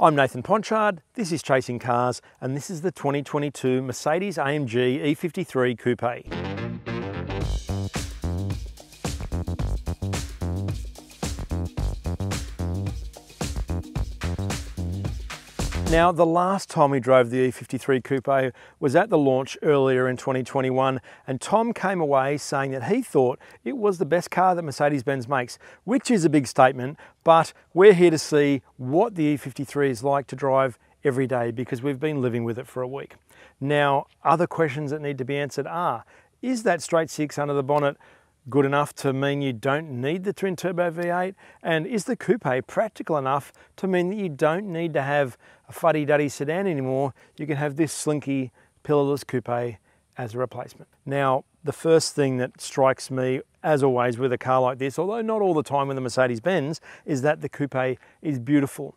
I'm Nathan Ponchard, this is Chasing Cars, and this is the 2022 Mercedes AMG E53 Coupe. Now, the last time we drove the E53 Coupe was at the launch earlier in 2021, and Tom came away saying that he thought it was the best car that Mercedes-Benz makes, which is a big statement, but we're here to see what the E53 is like to drive every day because we've been living with it for a week. Now, other questions that need to be answered are, is that straight six under the bonnet good enough to mean you don't need the twin turbo V8? And is the coupe practical enough to mean that you don't need to have a fuddy-duddy sedan anymore? You can have this slinky pillarless coupe as a replacement. Now, the first thing that strikes me, as always with a car like this, although not all the time with a Mercedes-Benz, is that the coupe is beautiful.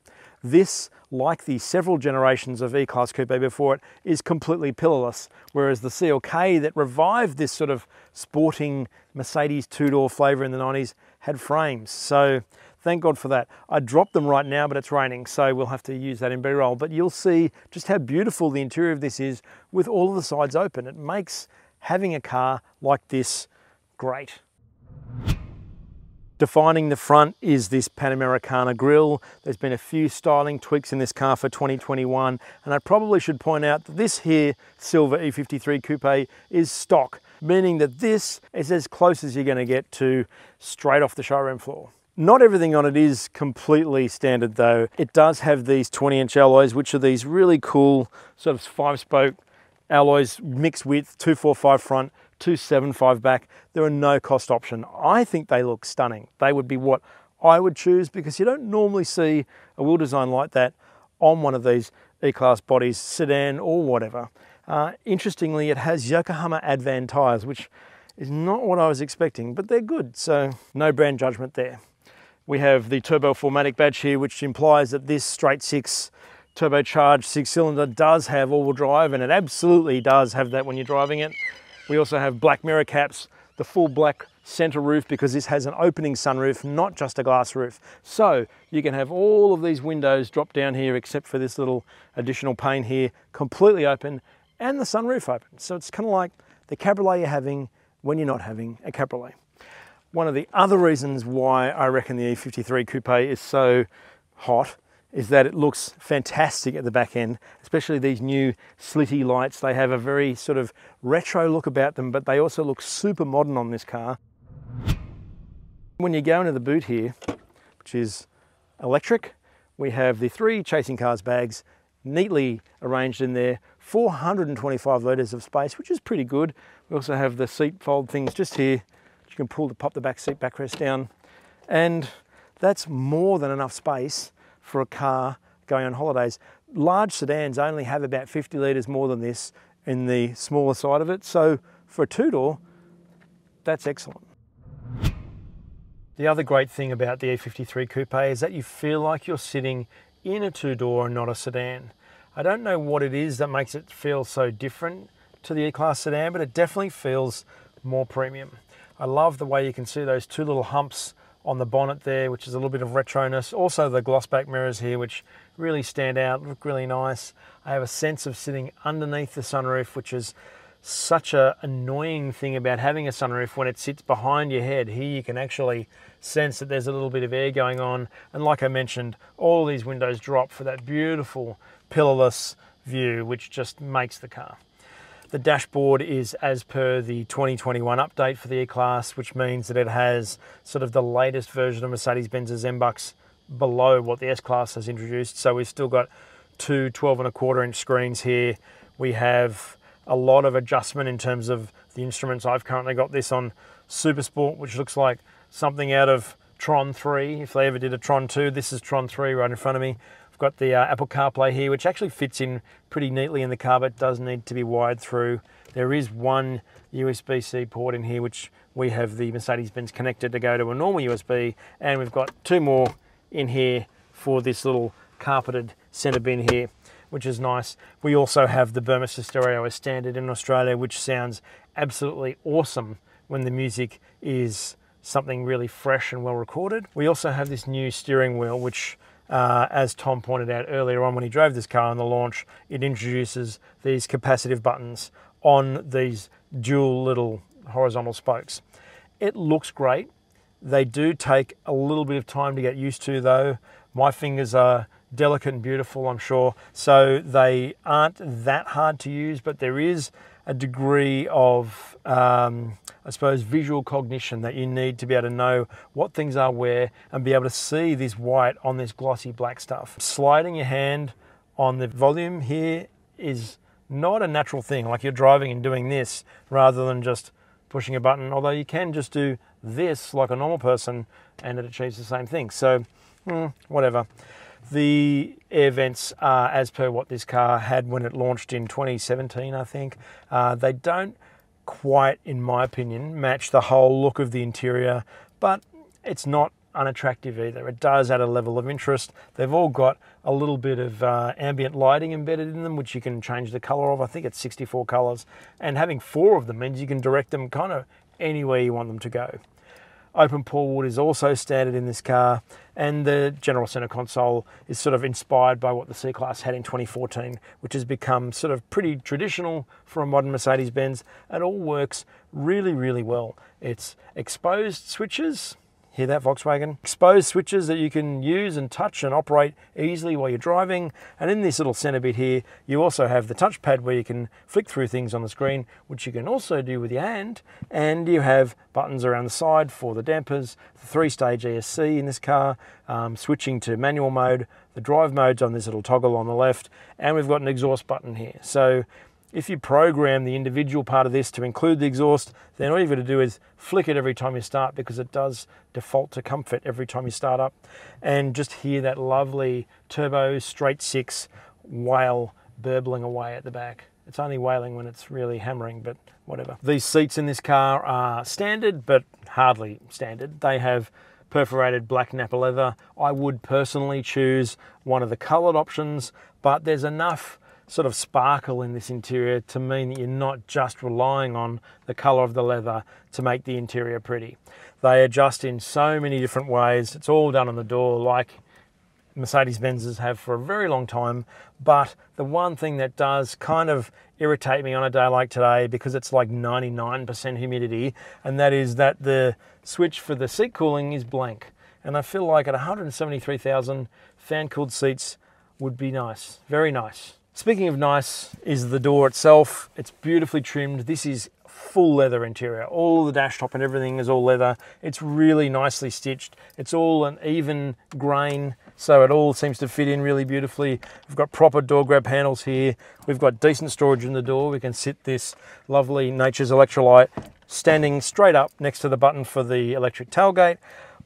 This, like the several generations of E-Class Coupe before it, is completely pillarless, whereas the CLK that revived this sort of sporting Mercedes two-door flavour in the 90s had frames. So thank God for that. I dropped them right now, but it's raining, so we'll have to use that in B-roll. But you'll see just how beautiful the interior of this is with all of the sides open. It makes having a car like this great. Defining the front is this Panamericana grille. There's been a few styling tweaks in this car for 2021, and I probably should point out that this here silver E53 Coupe is stock, meaning that this is as close as you're gonna get to straight off the showroom floor. Not everything on it is completely standard though. It does have these 20 inch alloys, which are these really cool sort of five spoke alloys mixed with 245 front, 275 back. They're a no cost option. I think they look stunning. They would be what I would choose because you don't normally see a wheel design like that on one of these E-Class bodies, sedan or whatever. Uh, interestingly, it has Yokohama Advan tyres, which is not what I was expecting, but they're good, so no brand judgment there. We have the Turbo 4MATIC badge here, which implies that this straight six turbocharged six cylinder does have all-wheel drive, and it absolutely does have that when you're driving it. We also have black mirror caps, the full black center roof because this has an opening sunroof, not just a glass roof. So you can have all of these windows drop down here except for this little additional pane here, completely open and the sunroof open. So it's kind of like the cabriolet you're having when you're not having a cabriolet. One of the other reasons why I reckon the E53 Coupe is so hot is that it looks fantastic at the back end, especially these new slitty lights. They have a very sort of retro look about them, but they also look super modern on this car. When you go into the boot here, which is electric, we have the three Chasing Cars bags neatly arranged in there, 425 litres of space, which is pretty good. We also have the seat fold things just here. You can pull to pop the back seat backrest down. And that's more than enough space for a car going on holidays. Large sedans only have about 50 litres more than this in the smaller side of it. So for a two-door, that's excellent. The other great thing about the E53 Coupe is that you feel like you're sitting in a two-door and not a sedan. I don't know what it is that makes it feel so different to the E-Class sedan, but it definitely feels more premium. I love the way you can see those two little humps on the bonnet there, which is a little bit of retroness. Also the gloss back mirrors here, which really stand out, look really nice. I have a sense of sitting underneath the sunroof, which is such a annoying thing about having a sunroof when it sits behind your head. Here you can actually sense that there's a little bit of air going on. And like I mentioned, all these windows drop for that beautiful pillarless view, which just makes the car. The dashboard is as per the 2021 update for the E-Class, which means that it has sort of the latest version of Mercedes-Benz's MBUX below what the S-Class has introduced. So we've still got two 12 and a quarter inch screens here. We have a lot of adjustment in terms of the instruments. I've currently got this on Super Sport, which looks like something out of Tron 3. If they ever did a Tron 2, this is Tron 3 right in front of me. I've got the uh, Apple CarPlay here, which actually fits in pretty neatly in the car, but does need to be wired through. There is one USB-C port in here, which we have the Mercedes-Benz connector to go to a normal USB, and we've got two more in here for this little carpeted center bin here, which is nice. We also have the Burmester stereo as standard in Australia, which sounds absolutely awesome when the music is something really fresh and well recorded. We also have this new steering wheel, which uh, as Tom pointed out earlier on when he drove this car on the launch, it introduces these capacitive buttons on these dual little horizontal spokes. It looks great. They do take a little bit of time to get used to though. My fingers are delicate and beautiful, I'm sure, so they aren't that hard to use, but there is a degree of, um, I suppose, visual cognition that you need to be able to know what things are where and be able to see this white on this glossy black stuff. Sliding your hand on the volume here is not a natural thing, like you're driving and doing this rather than just pushing a button, although you can just do this like a normal person and it achieves the same thing. So, hmm, whatever. The air vents are as per what this car had when it launched in 2017, I think. Uh, they don't quite, in my opinion, match the whole look of the interior, but it's not unattractive either. It does add a level of interest. They've all got a little bit of uh, ambient lighting embedded in them, which you can change the color of. I think it's 64 colors. And having four of them means you can direct them kind of anywhere you want them to go. Open pore wood is also standard in this car, and the general center console is sort of inspired by what the C Class had in 2014, which has become sort of pretty traditional for a modern Mercedes Benz. It all works really, really well. It's exposed switches, Hear that, Volkswagen? Exposed switches that you can use and touch and operate easily while you're driving. And in this little center bit here, you also have the touchpad where you can flick through things on the screen, which you can also do with your hand. And you have buttons around the side for the dampers, the three-stage ESC in this car, um, switching to manual mode, the drive modes on this little toggle on the left, and we've got an exhaust button here. So if you program the individual part of this to include the exhaust, then all you've got to do is flick it every time you start because it does default to comfort every time you start up. And just hear that lovely turbo straight six wail burbling away at the back. It's only wailing when it's really hammering, but whatever. These seats in this car are standard, but hardly standard. They have perforated black Nappa leather. I would personally choose one of the coloured options, but there's enough sort of sparkle in this interior to mean that you're not just relying on the color of the leather to make the interior pretty. They adjust in so many different ways. It's all done on the door like Mercedes Benzes have for a very long time. But the one thing that does kind of irritate me on a day like today because it's like 99% humidity, and that is that the switch for the seat cooling is blank. And I feel like at 173,000 fan cooled seats would be nice, very nice. Speaking of nice is the door itself. It's beautifully trimmed. This is full leather interior. All the dash top and everything is all leather. It's really nicely stitched. It's all an even grain, so it all seems to fit in really beautifully. We've got proper door grab handles here. We've got decent storage in the door. We can sit this lovely Nature's Electrolyte standing straight up next to the button for the electric tailgate.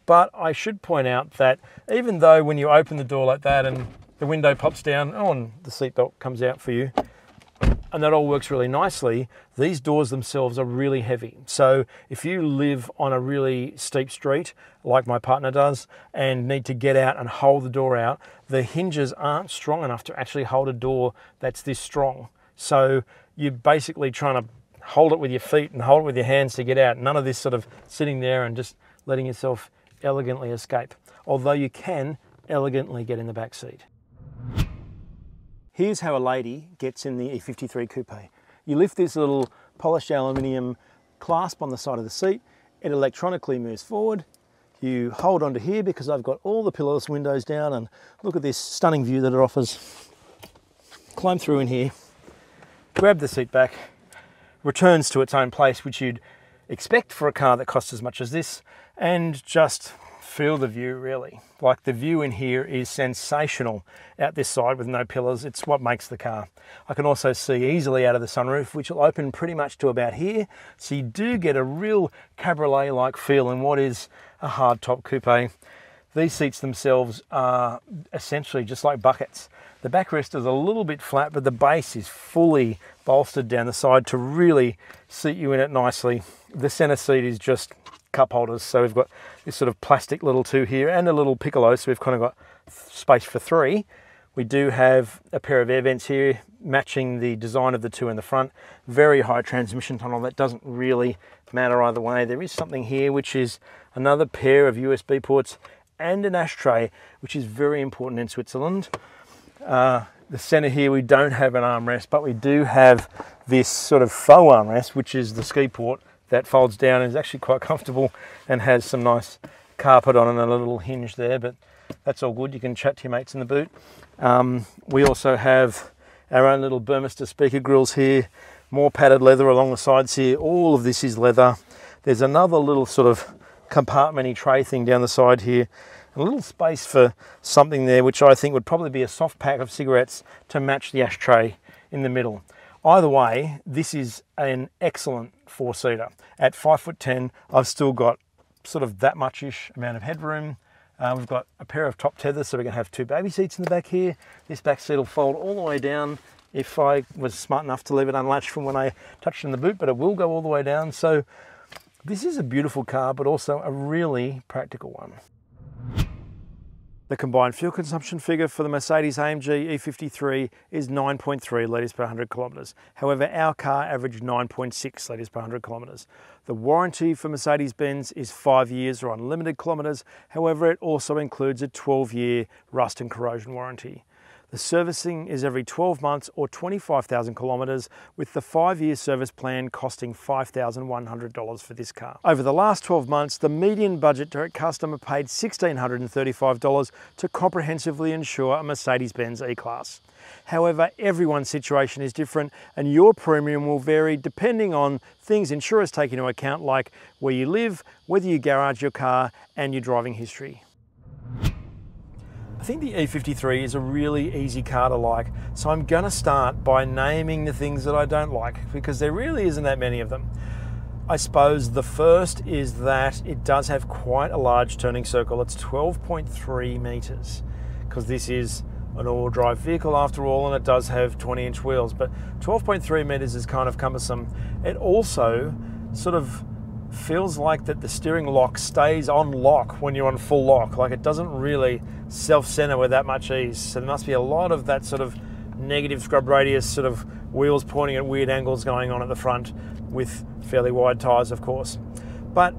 But I should point out that even though when you open the door like that and the window pops down, oh, and the seatbelt comes out for you. And that all works really nicely. These doors themselves are really heavy. So if you live on a really steep street, like my partner does, and need to get out and hold the door out, the hinges aren't strong enough to actually hold a door that's this strong. So you're basically trying to hold it with your feet and hold it with your hands to get out. None of this sort of sitting there and just letting yourself elegantly escape. Although you can elegantly get in the back seat. Here's how a lady gets in the E53 Coupe. You lift this little polished aluminium clasp on the side of the seat, it electronically moves forward. You hold onto here because I've got all the pillarless windows down and look at this stunning view that it offers. Climb through in here, grab the seat back, returns to its own place, which you'd expect for a car that costs as much as this, and just feel the view really. Like the view in here is sensational out this side with no pillars. It's what makes the car. I can also see easily out of the sunroof, which will open pretty much to about here. So you do get a real cabriolet-like feel in what is a hardtop coupe. These seats themselves are essentially just like buckets. The backrest is a little bit flat, but the base is fully bolstered down the side to really seat you in it nicely. The center seat is just cup holders. So we've got this sort of plastic little two here and a little piccolo. So we've kind of got space for three. We do have a pair of air vents here matching the design of the two in the front. Very high transmission tunnel. That doesn't really matter either way. There is something here which is another pair of USB ports and an ashtray, which is very important in Switzerland. Uh, the center here, we don't have an armrest, but we do have this sort of faux armrest, which is the ski port that folds down is actually quite comfortable and has some nice carpet on and a little hinge there, but that's all good. You can chat to your mates in the boot. Um, we also have our own little Burmester speaker grills here, more padded leather along the sides here. All of this is leather. There's another little sort of compartmenty tray thing down the side here. A little space for something there, which I think would probably be a soft pack of cigarettes to match the ashtray in the middle. Either way, this is an excellent four-seater. At five foot ten, I've still got sort of that much ish amount of headroom. Uh, we've got a pair of top tethers, so we can have two baby seats in the back here. This back seat will fold all the way down if I was smart enough to leave it unlatched from when I touched in the boot, but it will go all the way down. So this is a beautiful car, but also a really practical one. The combined fuel consumption figure for the Mercedes AMG E53 is 9.3 litres per 100 kilometres. However, our car averaged 9.6 litres per 100 kilometres. The warranty for Mercedes-Benz is five years or unlimited kilometres. However, it also includes a 12-year rust and corrosion warranty. The servicing is every 12 months or 25,000 kilometres, with the five year service plan costing $5,100 for this car. Over the last 12 months, the median budget direct customer paid $1,635 to comprehensively insure a Mercedes Benz E Class. However, everyone's situation is different and your premium will vary depending on things insurers take into account like where you live, whether you garage your car and your driving history. I think the E53 is a really easy car to like, so I'm going to start by naming the things that I don't like because there really isn't that many of them. I suppose the first is that it does have quite a large turning circle. It's 12.3 meters because this is an all drive vehicle after all, and it does have 20 inch wheels, but 12.3 meters is kind of cumbersome. It also sort of feels like that the steering lock stays on lock when you're on full lock. Like it doesn't really self-center with that much ease. So there must be a lot of that sort of negative scrub radius sort of wheels pointing at weird angles going on at the front with fairly wide tyres, of course. But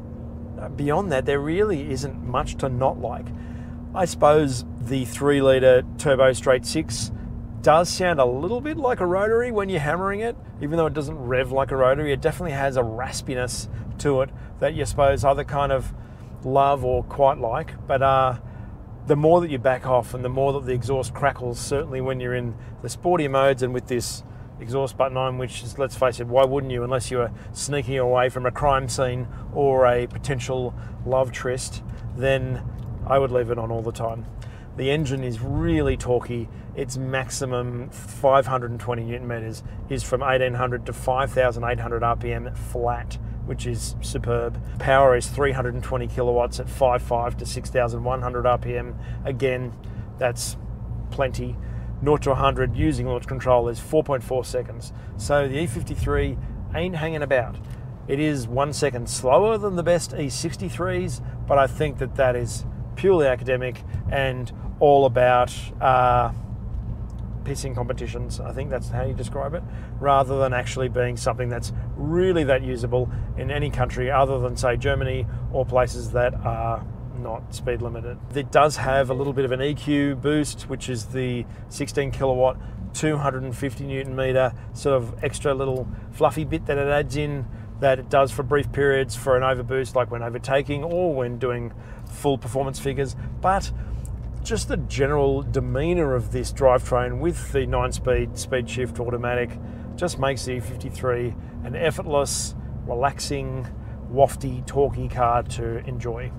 uh, beyond that, there really isn't much to not like. I suppose the three litre turbo straight six does sound a little bit like a rotary when you're hammering it, even though it doesn't rev like a rotary. It definitely has a raspiness to it that you suppose other kind of love or quite like. But uh, the more that you back off and the more that the exhaust crackles, certainly when you're in the sportier modes and with this exhaust button on, which is, let's face it, why wouldn't you unless you were sneaking away from a crime scene or a potential love tryst, then I would leave it on all the time. The engine is really torquey. Its maximum 520 newton meters is from 1800 to 5800 RPM flat, which is superb. Power is 320 kilowatts at 5.5 to 6100 RPM. Again, that's plenty. 0 to 100 using launch control is 4.4 seconds. So the E53 ain't hanging about. It is one second slower than the best E63s, but I think that that is purely academic and all about uh, pissing competitions. I think that's how you describe it, rather than actually being something that's really that usable in any country other than, say, Germany or places that are not speed limited. It does have a little bit of an EQ boost, which is the 16 kilowatt, 250 newton meter sort of extra little fluffy bit that it adds in that it does for brief periods for an overboost, like when overtaking or when doing full performance figures. But just the general demeanour of this drivetrain with the 9-speed speed shift automatic just makes the E53 an effortless, relaxing, wafty, talky car to enjoy.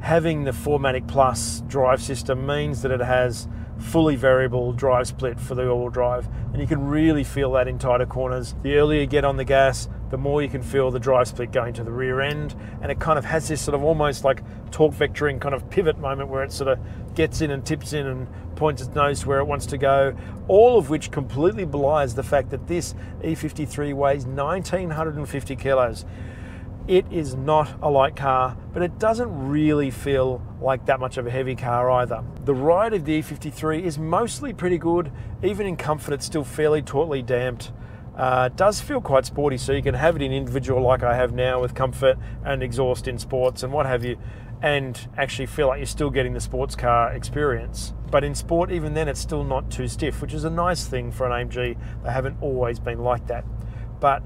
Having the 4MATIC Plus drive system means that it has fully variable drive split for the all-wheel drive and you can really feel that in tighter corners. The earlier you get on the gas, the more you can feel the drive split going to the rear end and it kind of has this sort of almost like torque vectoring kind of pivot moment where it sort of gets in and tips in and points its nose where it wants to go, all of which completely belies the fact that this E53 weighs 1950 kilos. It is not a light car, but it doesn't really feel like that much of a heavy car either. The ride of the E53 is mostly pretty good, even in comfort it's still fairly tautly damped. Uh, does feel quite sporty, so you can have it in individual like I have now with comfort and exhaust in sports and what have you. and actually feel like you're still getting the sports car experience. But in sport, even then, it's still not too stiff, which is a nice thing for an AMG. They haven't always been like that. But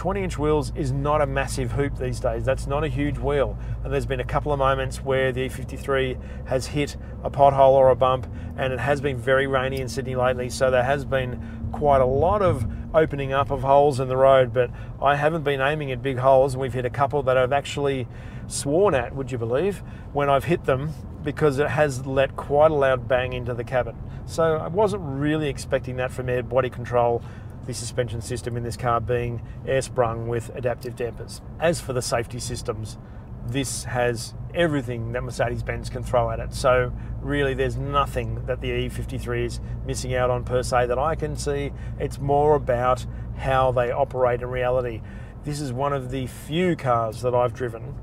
20 inch wheels is not a massive hoop these days. That's not a huge wheel. And there's been a couple of moments where the E53 has hit a pothole or a bump, and it has been very rainy in Sydney lately. So there has been quite a lot of opening up of holes in the road, but I haven't been aiming at big holes. We've hit a couple that I've actually sworn at, would you believe, when I've hit them because it has let quite a loud bang into the cabin. So I wasn't really expecting that from air body control the suspension system in this car being air sprung with adaptive dampers. As for the safety systems, this has everything that Mercedes Benz can throw at it. So, really, there's nothing that the E53 is missing out on per se that I can see. It's more about how they operate in reality. This is one of the few cars that I've driven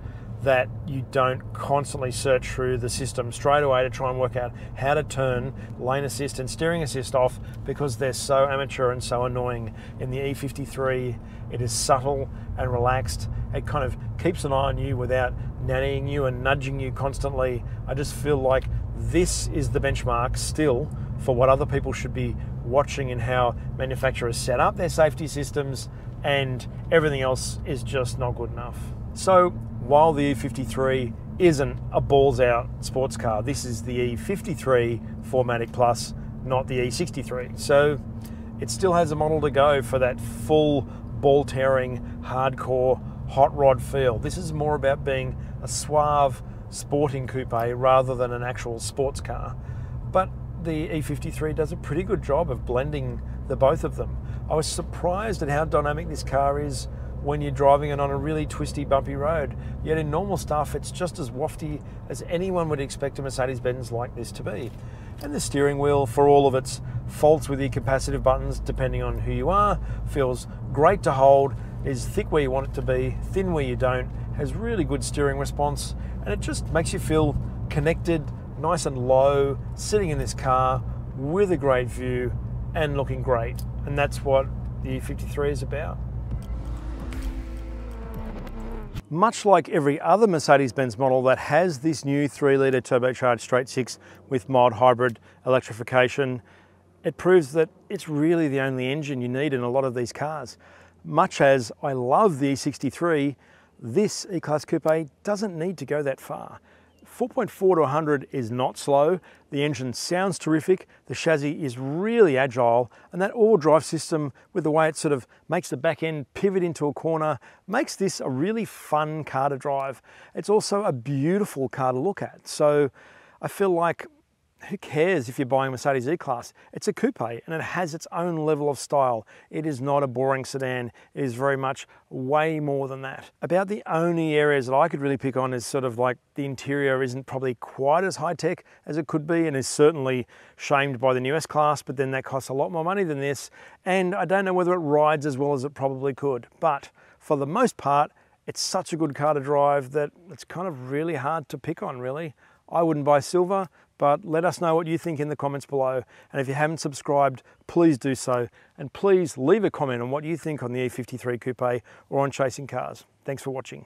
that you don't constantly search through the system straight away to try and work out how to turn lane assist and steering assist off because they're so amateur and so annoying. In the E53, it is subtle and relaxed. It kind of keeps an eye on you without nannying you and nudging you constantly. I just feel like this is the benchmark still for what other people should be watching and how manufacturers set up their safety systems, and everything else is just not good enough. So while the E53 isn't a balls out sports car, this is the E53 4MATIC Plus, not the E63. So it still has a model to go for that full ball tearing, hardcore, hot rod feel. This is more about being a suave sporting coupe rather than an actual sports car. But the E53 does a pretty good job of blending the both of them. I was surprised at how dynamic this car is when you're driving it on a really twisty, bumpy road. Yet in normal stuff, it's just as wafty as anyone would expect a Mercedes Benz like this to be. And the steering wheel, for all of its faults with the capacitive buttons, depending on who you are, feels great to hold, is thick where you want it to be, thin where you don't, has really good steering response, and it just makes you feel connected, nice and low, sitting in this car with a great view and looking great. And that's what the E53 is about. Much like every other Mercedes-Benz model that has this new 3-litre turbocharged straight 6 with mild hybrid electrification, it proves that it's really the only engine you need in a lot of these cars. Much as I love the E63, this E-Class Coupe doesn't need to go that far. 4.4 to 100 is not slow. The engine sounds terrific. The chassis is really agile and that all drive system with the way it sort of makes the back end pivot into a corner makes this a really fun car to drive. It's also a beautiful car to look at. So I feel like who cares if you're buying a Mercedes E-Class? It's a coupe and it has its own level of style. It is not a boring sedan. It is very much way more than that. About the only areas that I could really pick on is sort of like the interior isn't probably quite as high tech as it could be and is certainly shamed by the new S-Class, but then that costs a lot more money than this. And I don't know whether it rides as well as it probably could. But for the most part, it's such a good car to drive that it's kind of really hard to pick on, really. I wouldn't buy silver, but let us know what you think in the comments below. And if you haven't subscribed, please do so. And please leave a comment on what you think on the E53 Coupe or on Chasing Cars. Thanks for watching.